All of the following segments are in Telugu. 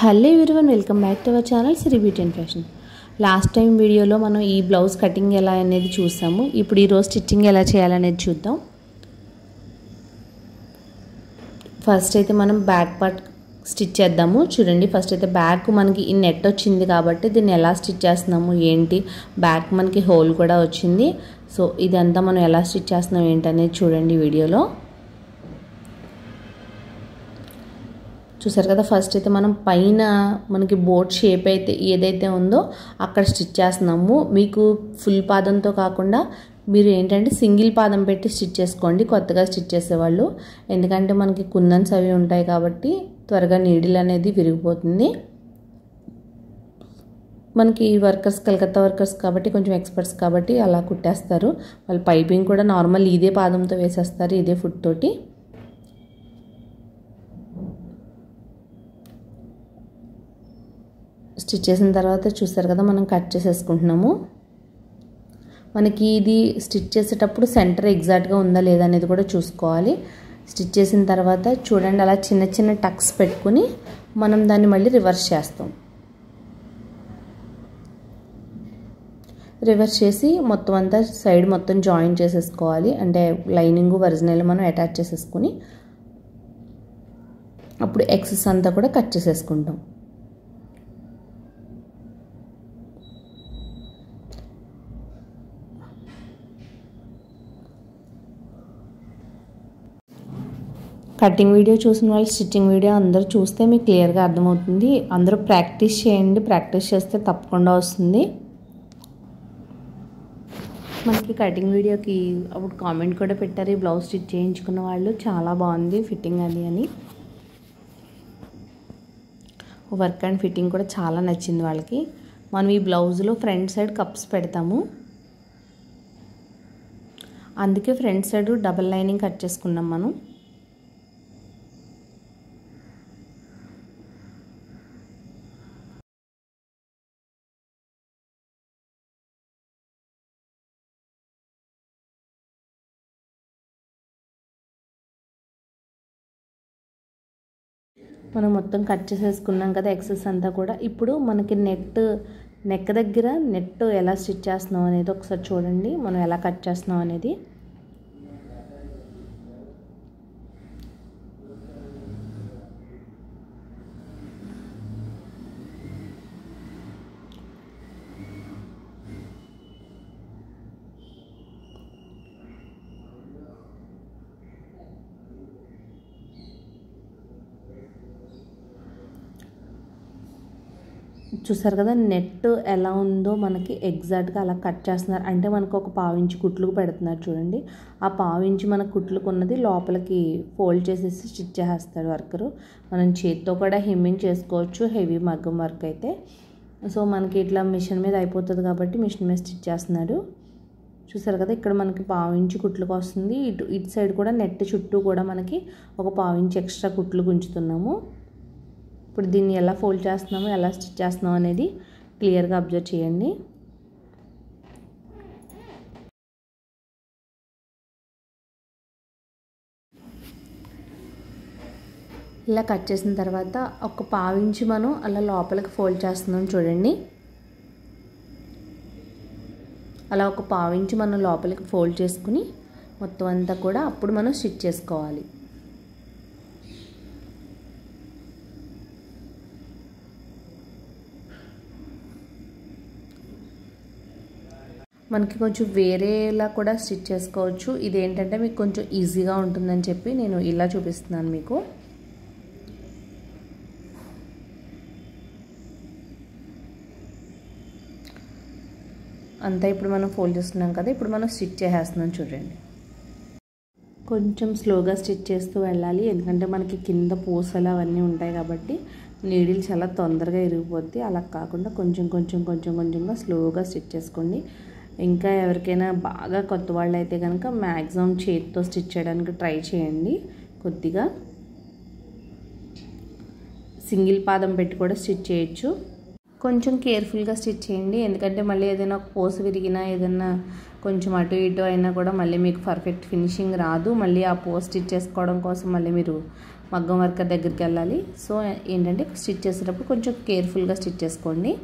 Hello everyone welcome back to our channel Shri beauty and fashion last time వీడియోలో మనం ఈ బ్లౌజ్ కటింగ్ ఎలా అనేది చూసాము. ఇప్పుడు ఈరోజు స్టిచ్చింగ్ ఎలా చేయాలనేది చూద్దాం. ఫస్ట్ అయితే మనం బ్యాక్ పార్ట్ స్టిచ్ చేద్దాము. చూడండి ఫస్ట్ అయితే బ్యాక్ మనకి ఈ నెట్ వచ్చింది కాబట్టి దీన్ని ఎలా స్టిచ్ చేస్తున్నాము ఏంటి? బ్యాక్ మనకి హోల్ కూడా వచ్చింది. సో ఇదంతా మనం ఎలా స్టిచ్ చేస్తున్నాం ఏంటనేది చూడండి వీడియోలో. చూసారు కదా ఫస్ట్ అయితే మనం పైన మనకి బోట్ షేప్ అయితే ఏదైతే ఉందో అక్కడ స్టిచ్ చేస్తున్నాము. మీకు ఫుల్ పాదంతో కాకుండా మీరు ఏంటంటే సింగిల్ పాదం పెట్టి స్టిచ్ చేసుకోండి కొత్తగా స్టిచ్ చేసేవాళ్ళు. ఎందుకంటే మనకి కుందన్స్ అవి ఉంటాయి కాబట్టి త్వరగా నీడిల్ అనేది విరిగిపోతుంది. మనకి వర్కర్స్ కలకత్తా వర్కర్స్ కాబట్టి కొంచెం ఎక్స్పర్ట్స్ కాబట్టి అలా కుట్టేస్తారు. వాళ్ళు పైపింగ్ కూడా నార్మల్ ఇదే పాదంతో వేసేస్తారు ఇదే ఫుడ్ తోటి. స్టిచ్ చేసిన తర్వాత చూసారు కదా మనం కట్ చేసేసుకుంటున్నాము. మనకి ఇది స్టిచ్ చేసేటప్పుడు సెంటర్ ఎగ్జాక్ట్గా ఉందా లేదా అనేది కూడా చూసుకోవాలి. స్టిచ్ చేసిన తర్వాత చూడండి అలా చిన్న చిన్న టక్స్ పెట్టుకుని మనం దాన్ని మళ్ళీ రివర్స్ చేస్తాం. రివర్స్ చేసి మొత్తం అంతా సైడ్ మొత్తం జాయిన్ చేసేసుకోవాలి. అంటే లైనింగ్ ఒరిజినల్ మనం అటాచ్ చేసేసుకుని అప్పుడు ఎక్సెస్ అంతా కూడా కట్ చేసేసుకుంటాం. కటింగ్ వీడియో చూసిన వాళ్ళు స్టిచ్చింగ్ వీడియో అందరూ చూస్తే మీకు క్లియర్గా అర్థమవుతుంది. అందరూ ప్రాక్టీస్ చేయండి. ప్రాక్టీస్ చేస్తే తప్పకుండా వస్తుంది. మనకి కటింగ్ వీడియోకి అప్పుడు కామెంట్ కూడా పెట్టారు. ఈ బ్లౌజ్ స్టిచ్ చేయించుకున్న వాళ్ళు చాలా బాగుంది ఫిట్టింగ్ అది అని. వర్క్ అండ్ ఫిట్టింగ్ కూడా చాలా నచ్చింది వాళ్ళకి. మనం ఈ బ్లౌజ్లో ఫ్రంట్ సైడ్ కప్స్ పెడతాము. అందుకే front side double lining cut చేసుకున్నాం మనం. మనం మొత్తం కట్ చేసేసుకున్నాం కదా ఎక్సెస్ అంతా కూడా. ఇప్పుడు మనకి నెట్ నెక్ దగ్గర నెట్ ఎలా స్టిచ్ చేస్తున్నాం అనేది ఒకసారి చూడండి. మనం ఎలా కట్ చేస్తున్నాం అనేది. చూసారు కదా నెట్ ఎలా ఉందో మనకి ఎగ్జాక్ట్గా అలా కట్ చేస్తున్నారు. అంటే మనకు ఒక పావించి కుట్లు పెడుతున్నారు చూడండి. ఆ పావించి మన కుట్లుకున్నది లోపలికి ఫోల్డ్ చేసేసి స్టిచ్ చేసేస్తాడు వర్కరు. మనం చేతితో కూడా హెమ్మింగ్ చేసుకోవచ్చు హెవీ మగ్గం వర్క్ అయితే. సో మనకి ఇట్లా మిషన్ మీద అయిపోతుంది కాబట్టి మిషన్ మీద స్టిచ్ చేస్తున్నాడు. చూసారు కదా ఇక్కడ మనకి పావించి కుట్లకు వస్తుంది. ఇటు ఇటు సైడ్ కూడా నెట్ చుట్టూ కూడా మనకి ఒక పావించి ఎక్స్ట్రా కుట్లు గుంచుతున్నాము ఇప్పుడు దీన్ని ఎలా ఫోల్డ్ చేస్తున్నామో ఎలా స్టిచ్ చేస్తున్నామో అనేది క్లియర్గా అబ్జర్వ్ చేయండి. ఇలా కట్ చేసిన తర్వాత ఒక పావించి మనం అలా లోపలికి ఫోల్డ్ చేస్తున్నాం చూడండి. అలా ఒక పావించి మనం లోపలికి ఫోల్డ్ చేసుకుని మొత్తం అంతా కూడా అప్పుడు మనం స్టిచ్ చేసుకోవాలి. మనకి కొంచెం వేరేలా కూడా స్టిచ్ చేసుకోవచ్చు. ఇదేంటంటే మీకు కొంచెం ఈజీగా ఉంటుందని చెప్పి నేను ఇలా చూపిస్తున్నాను మీకు. అంతా ఇప్పుడు మనం ఫోల్డ్ చేస్తున్నాం కదా ఇప్పుడు మనం స్టిచ్ చేసేస్తున్నాం చూడండి. కొంచెం స్లోగా స్టిచ్ చేస్తూ వెళ్ళాలి. ఎందుకంటే మనకి కింద పూసలు అవన్నీ ఉంటాయి కాబట్టి నీడిల్ చాలా తొందరగా ఇరిగిపోద్ది. అలా కాకుండా కొంచెం కొంచెం కొంచెం కొంచెంగా స్లోగా స్టిచ్ చేసుకోండి. ఇంకా ఎవరికైనా బాగా కొత్త వాళ్ళు అయితే కనుక మ్యాక్సిమం చేతితో స్టిచ్ చేయడానికి ట్రై చేయండి. కొద్దిగా సింగిల్ పాదం పెట్టి కూడా స్టిచ్ చేయొచ్చు. కొంచెం కేర్ఫుల్గా స్టిచ్ చేయండి. ఎందుకంటే మళ్ళీ ఏదైనా ఒక విరిగినా ఏదైనా కొంచెం అటు ఇటు అయినా కూడా మళ్ళీ మీకు పర్ఫెక్ట్ ఫినిషింగ్ రాదు. మళ్ళీ ఆ పోస్ స్టిచ్ చేసుకోవడం కోసం మళ్ళీ మీరు మగ్గం వర్కర్ దగ్గరికి వెళ్ళాలి. సో ఏంటంటే స్టిచ్ చేసేటప్పుడు కొంచెం కేర్ఫుల్గా స్టిచ్ చేసుకోండి.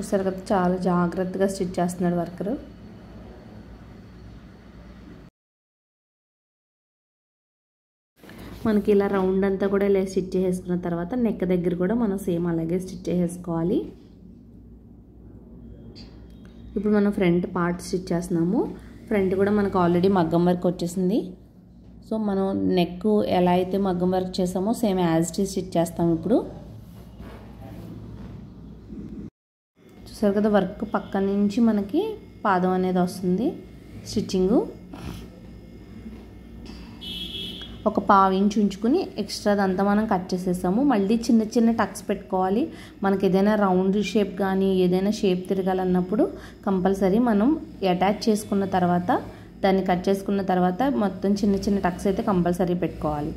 చూసారు కదా చాలా జాగ్రత్తగా స్టిచ్ చేస్తున్నాడు వర్కరు. మనకి ఇలా రౌండ్ అంతా కూడా ఇలా స్టిచ్ చేసుకున్న తర్వాత నెక్ దగ్గర కూడా మనం సేమ్ అలాగే స్టిచ్ చేసుకోవాలి ఇప్పుడు మనం ఫ్రంట్ పార్ట్ స్టిచ్ చేస్తున్నాము. ఫ్రంట్ కూడా మనకు ఆల్రెడీ మగ్గం వర్క్ వచ్చేసింది. సో మనం నెక్ ఎలా అయితే మగ్గం వర్క్ చేసామో సేమ్ యాజ్ టీ స్టిచ్ చేస్తాము ఇప్పుడు. చూసారు కదా వర్క్ పక్క నుంచి మనకి పాదం అనేది వస్తుంది. స్టిచ్చింగు. ఒక పావు ఇంచు ఉంచుకుని ఎక్స్ట్రాదంతా మనం కట్ చేసేసాము. మళ్ళీ చిన్న చిన్న టక్స్ పెట్టుకోవాలి. మనకి ఏదైనా రౌండ్ షేప్ కానీ ఏదైనా షేప్ తిరగాలన్నప్పుడు కంపల్సరీ మనం అటాచ్ చేసుకున్న తర్వాత దాన్ని కట్ చేసుకున్న తర్వాత మొత్తం చిన్న చిన్న టక్స్ అయితే కంపల్సరీ పెట్టుకోవాలి.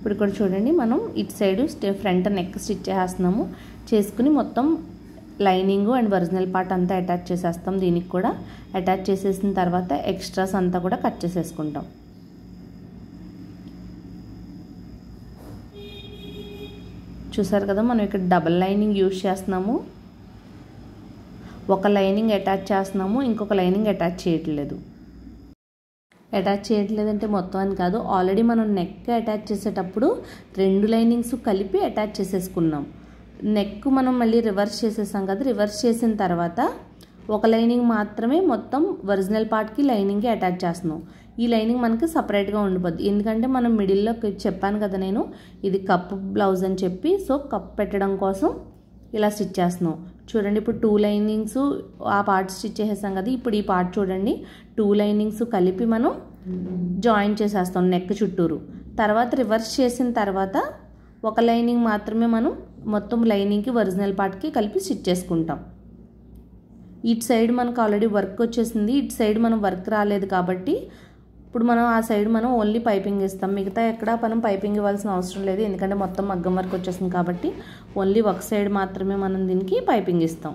ఇప్పుడు ఇక్కడ చూడండి మనం ఇటు సైడ్ ఫ్రంట్ నెక్ స్టిచ్ చేస్తున్నాము చేసుకుని మొత్తం లైనింగ్ అండ్ ఒరిజినల్ పార్ట్ అంతా అటాచ్ చేసేస్తాం. దీనికి కూడా అటాచ్ చేసేసిన తర్వాత ఎక్స్ట్రాస్ అంతా కూడా కట్ చేసేసుకుంటాం. చూసారు కదా మనం ఇక్కడ డబల్ లైనింగ్ యూజ్ చేస్తున్నాము. ఒక లైనింగ్ అటాచ్ చేస్తున్నాము ఇంకొక లైనింగ్ అటాచ్ చేయట్లేదు. అటాచ్ చేయట్లేదంటే మొత్తం అని కాదు. ఆల్రెడీ మనం నెక్ అటాచ్ చేసేటప్పుడు రెండు లైనింగ్స్ కలిపి అటాచ్ చేసేసుకున్నాం. నెక్ మనం మళ్ళీ రివర్స్ చేసేసాం కదా రివర్స్ చేసిన తర్వాత ఒక లైనింగ్ మాత్రమే మొత్తం ఒరిజినల్ పార్ట్కి లైనింగ్కి అటాచ్ చేస్తున్నాం. ఈ లైనింగ్ మనకి సపరేట్గా ఉండిపోద్ది. ఎందుకంటే మనం మిడిల్లో చెప్పాను కదా నేను ఇది కప్ బ్లౌజ్ అని చెప్పి సో కప్ పెట్టడం కోసం ఇలా స్టిచ్ చేస్తున్నాం. చూడండి ఇప్పుడు టూ లైనింగ్స్ ఆ పార్ట్ స్టిచ్ చేసేసాం కదా ఇప్పుడు ఈ పార్ట్ చూడండి. టూ లైనింగ్స్ కలిపి మనం జాయిన్ చేసేస్తాం నెక్ చుట్టూరు. తర్వాత రివర్స్ చేసిన తర్వాత ఒక లైనింగ్ మాత్రమే మనం మొత్తం లైనింగ్కి ఒరిజినల్ పార్ట్కి కలిపి స్టిచ్ చేసుకుంటాం. ఇటు సైడ్ మనకు ఆల్రెడీ వర్క్ వచ్చేసింది ఇటు సైడ్ మనం వర్క్ రాలేదు కాబట్టి ఇప్పుడు మనం ఆ సైడ్ మనం ఓన్లీ పైపింగ్ ఇస్తాం. మిగతా ఎక్కడ మనం పైపింగ్ ఇవ్వాల్సిన అవసరం లేదు. ఎందుకంటే మొత్తం మగ్గం వరకు వచ్చేసింది కాబట్టి ఓన్లీ ఒక సైడ్ మాత్రమే మనం దీనికి పైపింగ్ ఇస్తాం.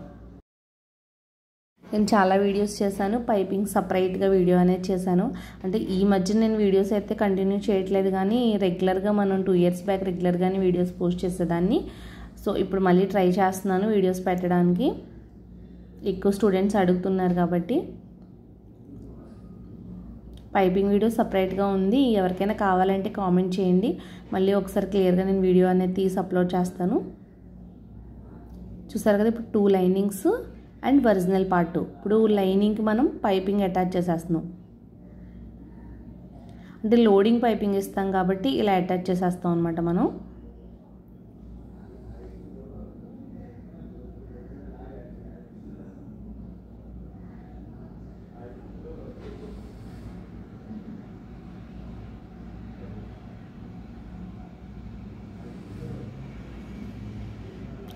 నేను చాలా వీడియోస్ చేశాను. పైపింగ్ సపరేట్గా వీడియో అనేది చేశాను. అంటే ఈ మధ్య నేను వీడియోస్ అయితే కంటిన్యూ చేయట్లేదు కానీ రెగ్యులర్గా మనం టూ ఇయర్స్ బ్యాక్ రెగ్యులర్గానే వీడియోస్ పోస్ట్ చేసేదాన్ని. సో ఇప్పుడు మళ్ళీ ట్రై చేస్తున్నాను వీడియోస్ పెట్టడానికి. ఎక్కువ స్టూడెంట్స్ అడుగుతున్నారు కాబట్టి. పైపింగ్ వీడియో సపరేట్గా ఉంది. ఎవరికైనా కావాలంటే కామెంట్ చేయండి. మళ్ళీ ఒకసారి క్లియర్గా నేను వీడియో అనేది తీసి అప్లోడ్ చేస్తాను. చూసారు కదా ఇప్పుడు two linings and original part ఇప్పుడు లైనింగ్కి మనం పైపింగ్ అటాచ్ చేసేస్తున్నాం. అంటే లోడింగ్ పైపింగ్ ఇస్తాం కాబట్టి ఇలా అటాచ్ చేసేస్తాం అనమాట మనం.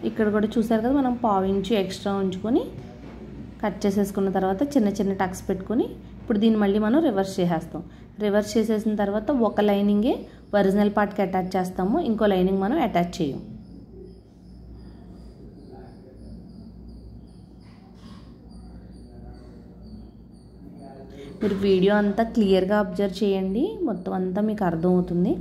ఇక్కడ కూడా చూసారు కదా మనం పావించి ఎక్స్ట్రా ఉంచుకొని కట్ చేసేసుకున్న తర్వాత చిన్న చిన్న టక్స్ పెట్టుకొని ఇప్పుడు దీన్ని మళ్ళీ మనం రివర్స్ చేసేస్తాం. రివర్స్ చేసేసిన తర్వాత ఒక లైనింగే ఒరిజినల్ పార్ట్కి అటాచ్ చేస్తాము ఇంకో లైనింగ్ మనం అటాచ్ చేయం. మీరు వీడియో అంతా క్లియర్గా అబ్జర్వ్ చేయండి మొత్తం అంతా మీకు అర్థమవుతుంది.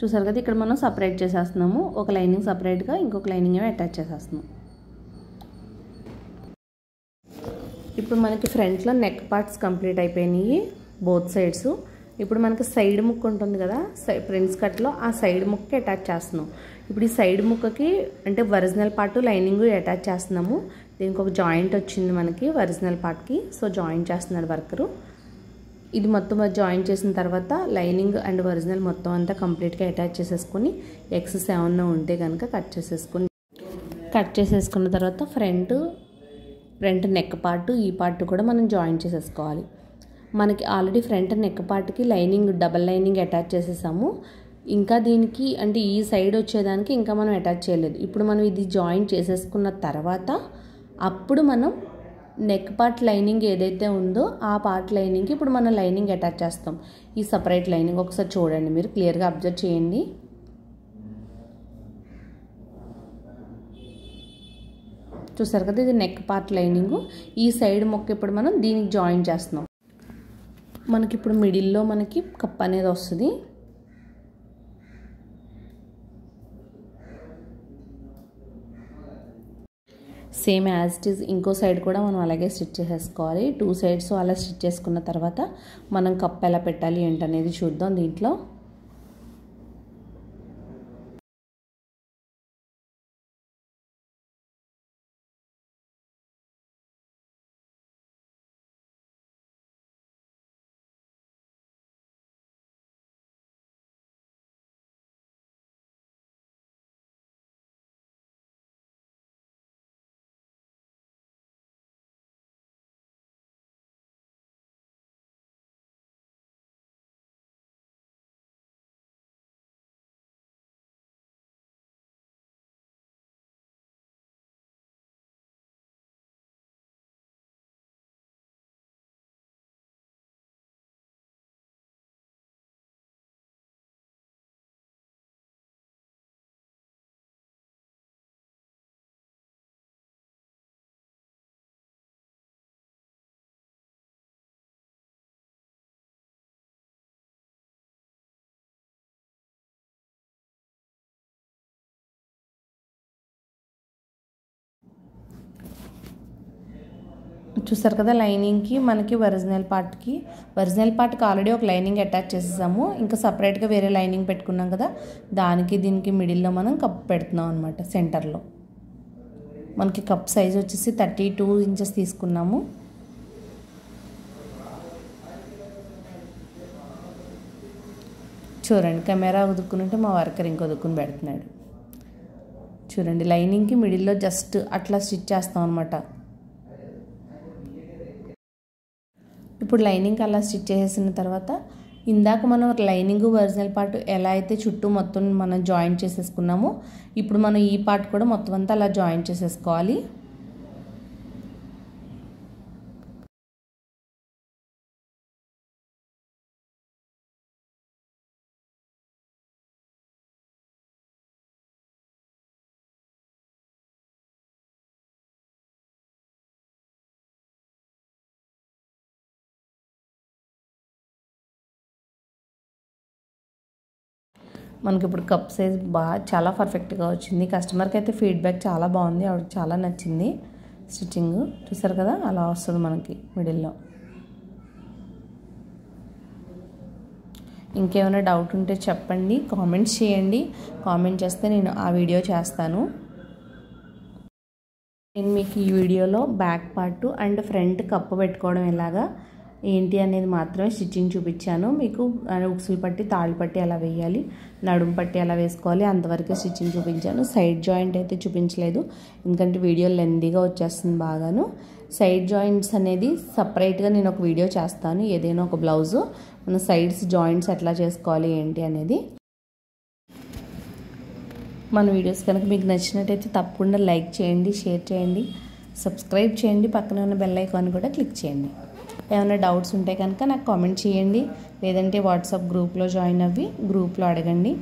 చూసారు కదా ఇక్కడ మనం సపరేట్ చేసేస్తున్నాము. ఒక లైనింగ్ సపరేట్గా ఇంకొక లైనింగ్ ఏమో అటాచ్ చేసేస్తున్నాం. ఇప్పుడు మనకి ఫ్రంట్లో నెక్ పార్ట్స్ కంప్లీట్ అయిపోయినాయి బోత్ సైడ్స్ ఇప్పుడు మనకి సైడ్ ముక్క ఉంటుంది కదా సై ప్రిన్స్ కట్లో ఆ సైడ్ ముక్క అటాచ్ చేస్తున్నాం. ఇప్పుడు ఈ సైడ్ ముక్కకి అంటే ఒరిజినల్ పార్ట్ లైనింగ్ అటాచ్ చేస్తున్నాము. దీనికి ఒక జాయింట్ వచ్చింది మనకి ఒరిజినల్ పార్ట్కి సో జాయింట్ చేస్తున్నాడు వర్కరు ఇది మొత్తం జాయిన్ చేసిన తర్వాత లైనింగ్ అండ్ ఒరిజినల్ మొత్తం అంతా కంప్లీట్గా అటాచ్ చేసేసుకొని ఎక్సెస్ ఏమన్నా ఉంటే కనుక కట్ చేసేసుకొని కట్ చేసేసుకున్న తర్వాత ఫ్రంట్ ఫ్రంట్ నెక్ పార్ట్ ఈ పార్ట్ కూడా మనం జాయిన్ చేసేసుకోవాలి. మనకి ఆల్రెడీ ఫ్రంట్ నెక్ పార్ట్కి లైనింగ్ డబల్ లైనింగ్ అటాచ్ చేసేసాము. ఇంకా దీనికి అంటే ఈ సైడ్ వచ్చేదానికి ఇంకా మనం అటాచ్ చేయలేదు. ఇప్పుడు మనం ఇది జాయిన్ చేసేసుకున్న తర్వాత అప్పుడు మనం నెక్ పార్ట్ లైనింగ్ ఏదైతే ఉందో ఆ పార్ట్ లైనింగ్కి ఇప్పుడు మనం లైనింగ్ అటాచ్ చేస్తాం. ఈ సపరేట్ లైనింగ్ ఒకసారి చూడండి మీరు క్లియర్గా అబ్జర్వ్ చేయండి. చూసారు కదా ఇది నెక్ పార్ట్ లైనింగ్ ఈ సైడ్ మొక్క ఇప్పుడు మనం దీనికి జాయిన్ చేస్తున్నాం. మనకి ఇప్పుడు మిడిల్లో మనకి కప్ అనేది వస్తుంది. సేమ్ యాజ్ ఇట్ ఈజ్ ఇంకో సైడ్ కూడా మనం అలాగే స్టిచ్ చేసేసుకోవాలి. టూ సైడ్స్ అలా స్టిచ్ చేసుకున్న తర్వాత మనం కప్ ఎలా పెట్టాలి ఏంటనేది చూద్దాం దీంట్లో. చూసారు కదా లైనింగ్కి మనకి ఒరిజినల్ పార్ట్కి. ఒరిజినల్ పార్ట్కి ఆల్రెడీ ఒక లైనింగ్ అటాచ్ చేసేసాము. ఇంకా సపరేట్గా వేరే లైనింగ్ పెట్టుకున్నాం కదా దానికి దీనికి మిడిల్లో మనం కప్ పెడుతున్నాం అనమాట సెంటర్లో. మనకి కప్ సైజ్ వచ్చేసి థర్టీ టూ ఇంచెస్ తీసుకున్నాము. చూడండి కెమెరా ఉదుక్కునుంటే మా వర్కర్ ఇంకో ఉదుక్కుని పెడుతున్నాడు. చూడండి లైనింగ్కి మిడిల్లో జస్ట్ అట్లా స్టిచ్ చేస్తాం అనమాట ఇప్పుడు లైనింగ్ అలా స్టిచ్ చేసేసిన తర్వాత ఇందాక మనం లైనింగ్ ఒరిజినల్ పార్ట్ ఎలా అయితే చుట్టూ మొత్తం మనం జాయింట్ చేసేసుకున్నామో ఇప్పుడు మనం ఈ పార్ట్ కూడా మొత్తం అంతా అలా జాయింట్ చేసేసుకోవాలి. మనకి ఇప్పుడు కప్ సైజ్ బాగా చాలా పర్ఫెక్ట్గా వచ్చింది. కస్టమర్కి అయితే ఫీడ్బ్యాక్ చాలా బాగుంది. ఆవిడకి చాలా నచ్చింది స్టిచ్చింగ్ చూసారు కదా? అలా వస్తుంది మనకి మిడిల్లో ఇంకేమైనా డౌట్ ఉంటే చెప్పండి. కామెంట్స్ చేయండి. కామెంట్ చేస్తే నేను ఆ వీడియో చేస్తాను. నేను మీకు ఈ వీడియోలో back part and front cup పెట్టుకోవడం ఎలాగా? ఏంటి అనేది మాత్రమే స్టిచ్చింగ్ చూపించాను. మీకు ఉక్సులు పట్టి తాళ్ళు పట్టి అలా వేయాలి. నడుము పట్టి అలా వేసుకోవాలి. అంతవరకు స్టిచ్చింగ్ చూపించాను. సైడ్ జాయింట్ అయితే చూపించలేదు. ఎందుకంటే వీడియో లెందీగా వచ్చేస్తుంది బాగాను. సైడ్ జాయింట్స్ అనేది సపరేట్గా నేను ఒక వీడియో చేస్తాను. ఏదైనా ఒక బ్లౌజు. మన సైడ్స్ జాయింట్స్ ఎట్లా చేసుకోవాలి ఏంటి అనేది. మన వీడియోస్ కనుక మీకు నచ్చినట్టయితే తప్పకుండా లైక్ చేయండి షేర్ చేయండి సబ్స్క్రైబ్ చేయండి. పక్కన ఉన్న బెల్ ఐకాన్ కూడా క్లిక్ చేయండి. ఏమైనా డౌట్స్ ఉంటే కనుక నాకు కామెంట్ చేయండి. లేదంటే వాట్సాప్ గ్రూప్లో జాయిన్ అవ్వి గ్రూప్లో అడగండి.